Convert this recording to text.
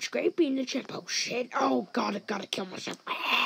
Scraping the chip. Oh shit. Oh god, I gotta kill myself. Ah.